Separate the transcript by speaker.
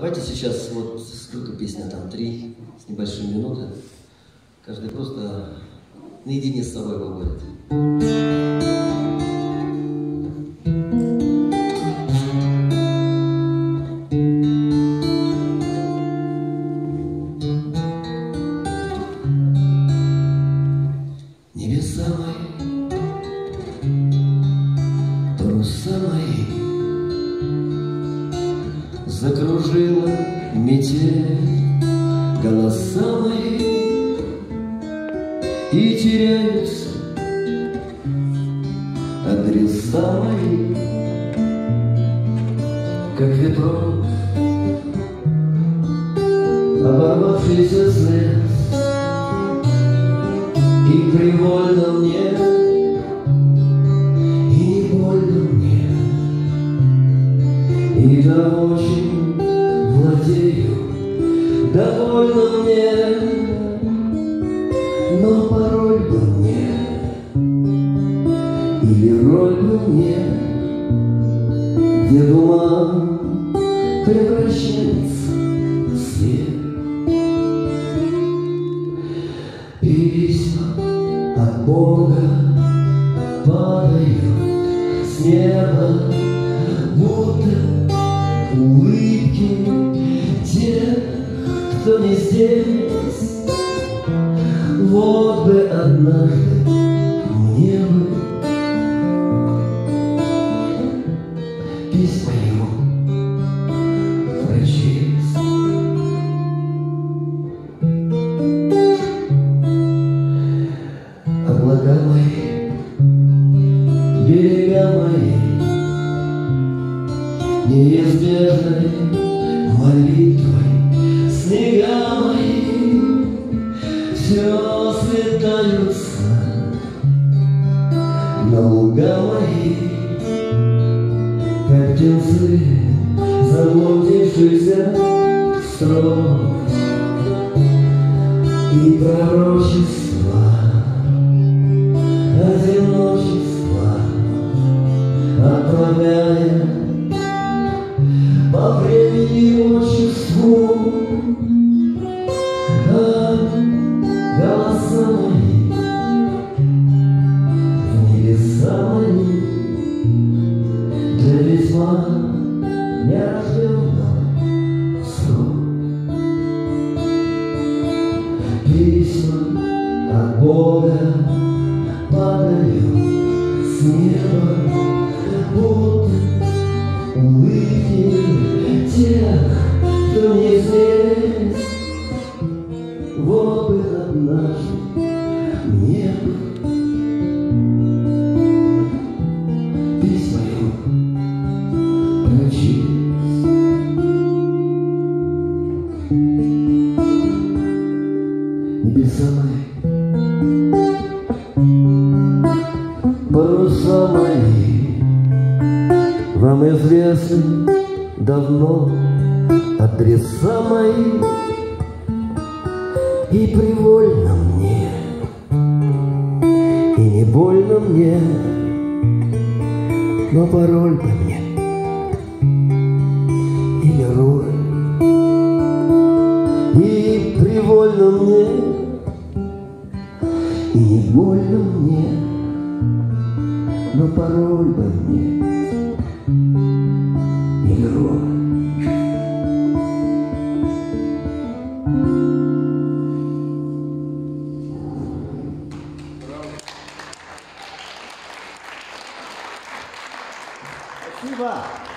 Speaker 1: Давайте сейчас, вот сколько песня там, три с небольшим минуты. Каждый просто наедине с собой побудет. Небеса мои, паруса мои, Закружила метель. Голоса мои И теряются. Адреса мои, Как ветром оборвавшийся след И привольно мне, и больно мне, И очень Где туман превращается в свет. Письма от Бога падают с неба, будто улыбки тех, кто не здесь. Вот бы однажды неизбежной молитвой, снега мои, все слетаются на луга мои, как птенцы, заблудившихся строк. И пророчества Письма от Бога падают с неба, будто улыбки тех, кто не здесь. Вот бы однажды мне бы письма Мои, паруса мои, Вам известны давно адреса мои, И привольно мне, и не больно мне, Но пароль и не больно мне, но порой бы мне.
Speaker 2: Спасибо.